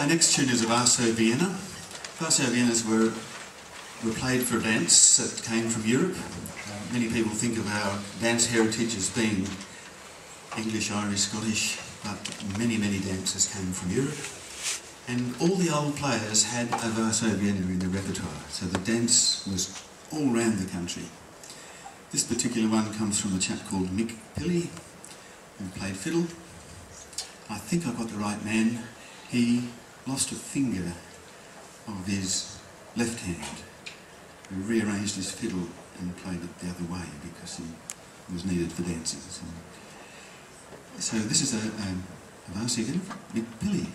Our next tune is a Varsovienna. Varso Viennas were, were played for dance that came from Europe. Uh, many people think of our dance heritage as being English, Irish, Scottish, but many, many dances came from Europe. And all the old players had a Varsovienna in their repertoire, so the dance was all around the country. This particular one comes from a chap called Mick Pilley, who played fiddle. I think I got the right man. He lost a finger of his left hand. He rearranged his fiddle and played it the other way because he was needed for dances. So this is a, um, a Varsi Mick Pilley.